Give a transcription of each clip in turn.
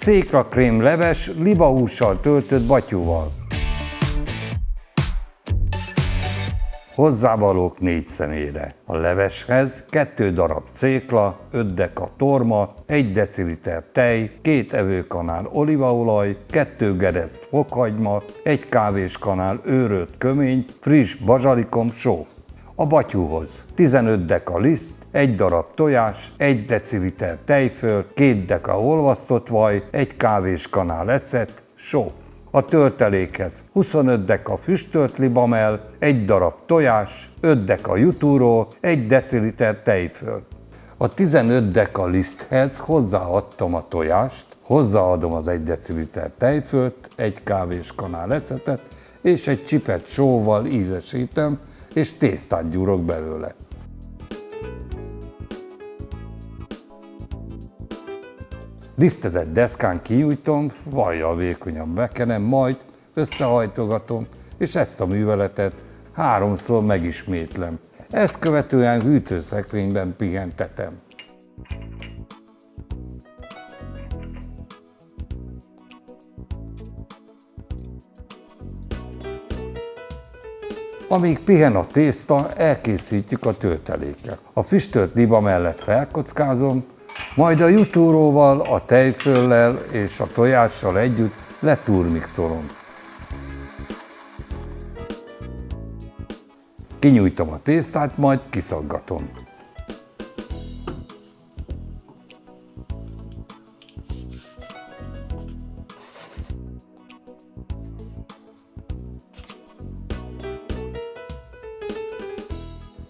Céklakrém leves libahússal töltött batyúval. Hozzávalók négy személyre. A leveshez kettő darab cékla, 5 deka torma, 1 deciliter tej, két evőkanál olívaolaj, kettő gereszt fokhagyma, egy kávéskanál őrölt kömény, friss bazsalikom só. A batyúhoz 15 deka liszt, egy darab tojás, egy deciliter tejföl, két deka olvasztott vaj, egy kávéskanál ecet, só. A töltelékhez 25 deka füstölt libamel, egy darab tojás, 5 deka jutúró, egy deciliter tejföl. A 15 deka liszthez hozzáadtam a tojást, hozzáadom az 1 deciliter tejfölt, egy kávéskanál ecetet, és egy csipet sóval ízesítem, és tésztát gyúrok belőle. Lisztedett deszkán kinyújtom, vajjal vékonyan bekenem, majd összehajtogatom, és ezt a műveletet háromszor megismétlem. Ezt követően hűtőszekrényben pihentetem. Amíg pihen a tészta, elkészítjük a tölteléket. A füstölt liba mellett felkockázom, majd a jutúróval, a tejföllel és a tojással együtt leturmixolom. Kinyújtom a tésztát, majd kiszaggatom.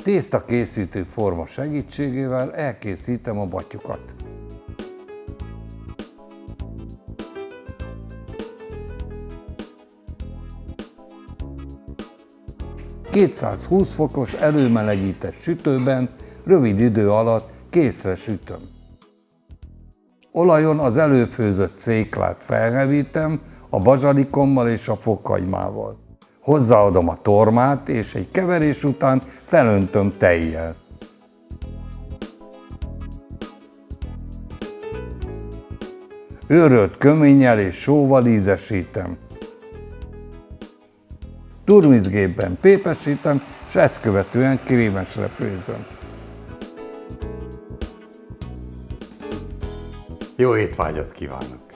Tészta készítő forma segítségével elkészítem a batyukat. ...220 fokos előmelegített sütőben rövid idő alatt készre sütöm. Olajon az előfőzött céklát felhevítem a bazsalikommal és a fokhagymával. Hozzáadom a tormát, és egy keverés után felöntöm tejjel. Őrölt köménnyel és sóval ízesítem. Turmizgépben pépesítem, és ezt követően krémesre főzöm. Jó étvágyat kívánok!